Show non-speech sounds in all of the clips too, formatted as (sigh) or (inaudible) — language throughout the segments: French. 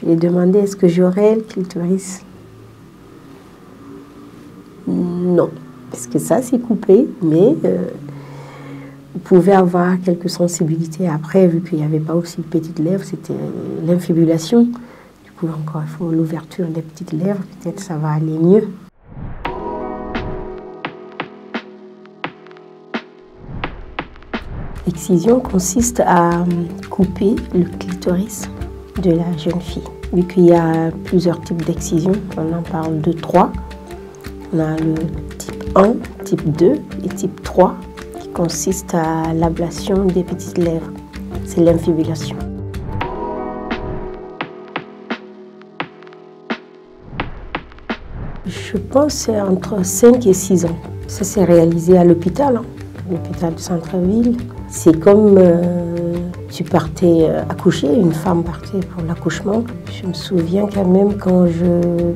Je lui ai demandé est-ce que j'aurais le clitoris? Non, parce que ça c'est coupé, mais euh, vous pouvez avoir quelques sensibilités. Après, vu qu'il n'y avait pas aussi de petites lèvres, c'était l'infibulation. Du coup, encore il faut l'ouverture des petites lèvres, peut-être ça va aller mieux. L'excision consiste à couper le clitoris de la jeune fille. Vu qu'il y a plusieurs types d'excision, on en parle de trois. On a le type 1, type 2 et type 3 qui consiste à l'ablation des petites lèvres. C'est l'infibulation. Je pense entre 5 et 6 ans. Ça s'est réalisé à l'hôpital, hein, l'hôpital de centre-ville. C'est comme euh, tu partais euh, accoucher, une femme partait pour l'accouchement. Je me souviens quand même quand, je,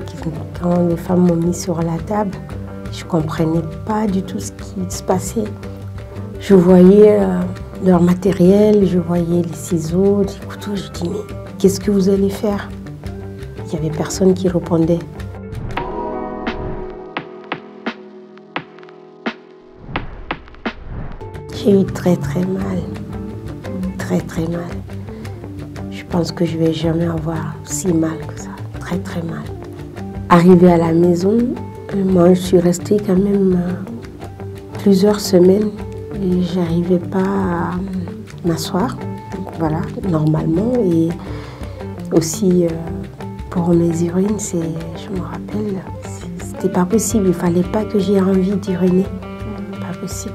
quand les femmes m'ont mis sur la table, je ne comprenais pas du tout ce qui se passait. Je voyais euh, leur matériel, je voyais les ciseaux, les couteaux. Je dis, mais qu'est-ce que vous allez faire? Il n'y avait personne qui répondait. J'ai eu très très mal. Très très mal. Je pense que je vais jamais avoir si mal que ça. Très très mal. Arrivée à la maison, moi je suis restée quand même euh, plusieurs semaines et j'arrivais pas à m'asseoir. Voilà, normalement. Et aussi euh, pour mes urines, c'est, je me rappelle, c'était pas possible. Il fallait pas que j'aie envie d'uriner. Pas possible.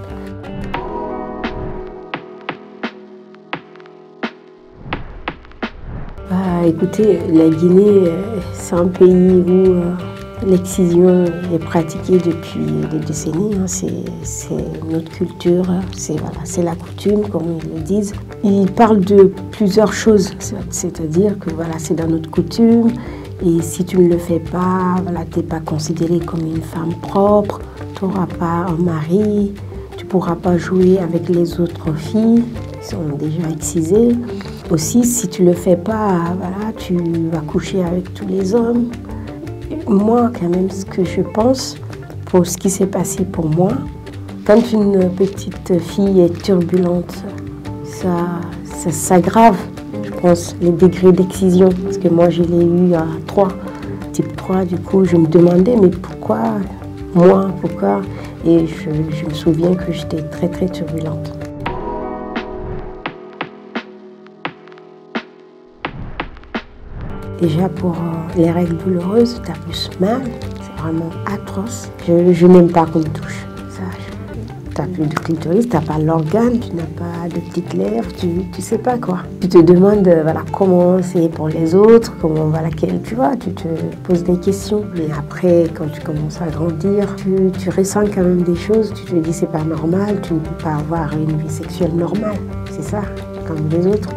Écoutez, la Guinée, c'est un pays où euh, l'excision est pratiquée depuis des décennies. hein. C'est notre culture, c'est voilà, la coutume, comme ils le disent. Ils parlent de plusieurs choses, c'est-à-dire que voilà, c'est dans notre coutume. Et si tu ne le fais pas, voilà, tu n'es pas considérée comme une femme propre, tu n'auras pas un mari, tu ne pourras pas jouer avec les autres filles qui sont déjà excisées. Aussi, si tu le fais pas, voilà, tu vas coucher avec tous les hommes. Moi, quand même, ce que je pense, pour ce qui s'est passé pour moi, quand une petite fille est turbulente, ça, ça s'aggrave, je pense, les degrés d'excision. Parce que moi, je l'ai eu à 3, type 3. Du coup, je me demandais, mais pourquoi moi Pourquoi? Et je me souviens que j'étais très, très turbulente. Déjà pour euh, les règles douloureuses, tu as plus mal, c'est vraiment atroce. Je, n'aime pas qu'on me touche. Tu n'as plus de clitoris, tu n'as pas l'organe, tu n'as pas de petites lèvres, tu sais pas quoi. Tu te demandes euh, voilà, comment c'est pour les autres, comment voilà, quel, tu vois, tu te poses des questions. Mais après, quand tu commences à grandir, tu, tu ressens quand même des choses, tu te dis c'est pas normal, tu ne peux pas avoir une vie sexuelle normale. C'est ça, comme les autres.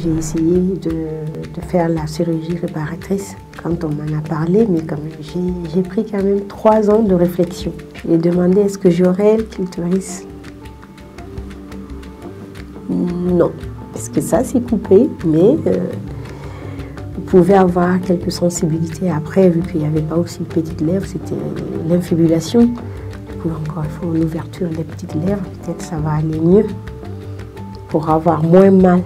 J'ai essayé de, faire la chirurgie réparatrice quand on m'en a parlé, mais j'ai pris quand même trois ans de réflexion. Je lui ai demandé est-ce que j'aurais le clitoris? Non, parce que ça c'est coupé, mais euh, vous pouvez avoir quelques sensibilités. Après, vu qu'il n'y avait pas aussi de petites lèvres, c'était l'infibulation. Du coup, encore il faut l'ouverture des petites lèvres, peut-être ça va aller mieux pour avoir moins mal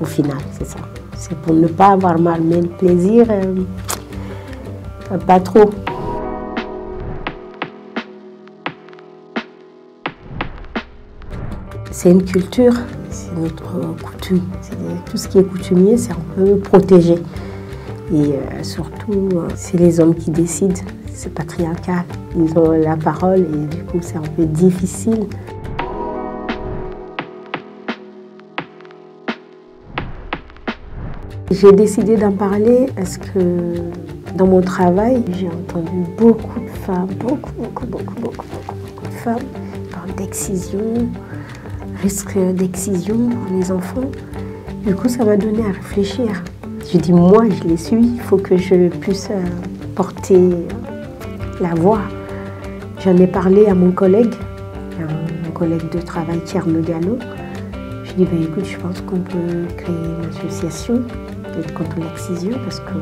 au final, c'est ça. C'est pour ne pas avoir mal, mais le plaisir, euh, pas trop. C'est une culture, c'est notre coutume. Tout ce qui est coutumier, c'est un peu protégé. Et euh, surtout, euh, c'est les hommes qui décident, c'est patriarcal. Ils ont la parole et du coup, c'est un peu difficile. J'ai décidé d'en parler parce que dans mon travail, j'ai entendu beaucoup de femmes, beaucoup, beaucoup, beaucoup, beaucoup, beaucoup de femmes parler d'excision, risque d'excision pour les enfants. Du coup, ça m'a donné à réfléchir. J'ai dit, moi, je les suis, il faut que je puisse porter la voix. J'en ai parlé à mon collègue, un collègue de travail, Thierry Gallo. dit, ben, écoute, je pense qu'on peut créer une association contre l'excision parce qu'on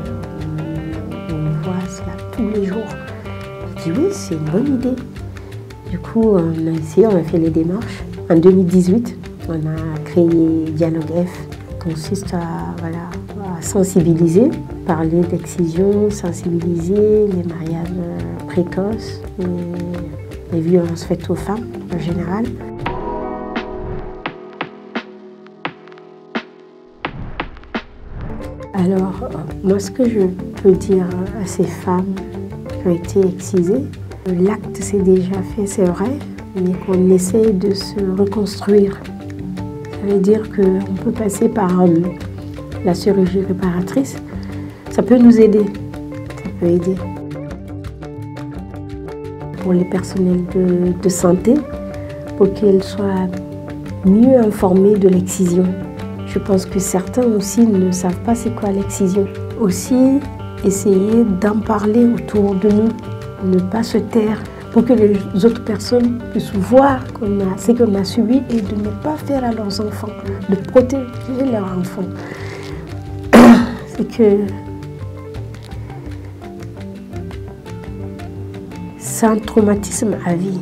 on voit cela tous les jours. Je dis, oui, c'est une bonne idée. Du coup, on a essayé, on a fait les démarches. En 2018, on a créé Dialogue F, qui consiste à, à sensibiliser, parler d'excision, sensibiliser les mariages précoces et les violences faites aux femmes en général. Alors, moi, ce que je peux dire à ces femmes qui ont été excisées, l'acte s'est déjà fait, c'est vrai, mais qu'on essaie de se reconstruire. Ça veut dire qu'on peut passer par euh, la chirurgie réparatrice. Ça peut nous aider. Ça peut aider. Pour les personnels de, de santé, pour qu'ils soient mieux informés de l'excision. Je pense que certains aussi ne savent pas c'est quoi l'excision. Aussi, essayer d'en parler autour de nous, ne pas se taire pour que les autres personnes puissent voir ce qu'on a subi et de ne pas faire à leurs enfants, de protéger leurs enfants. (coughs) C'est que c'est un traumatisme à vie.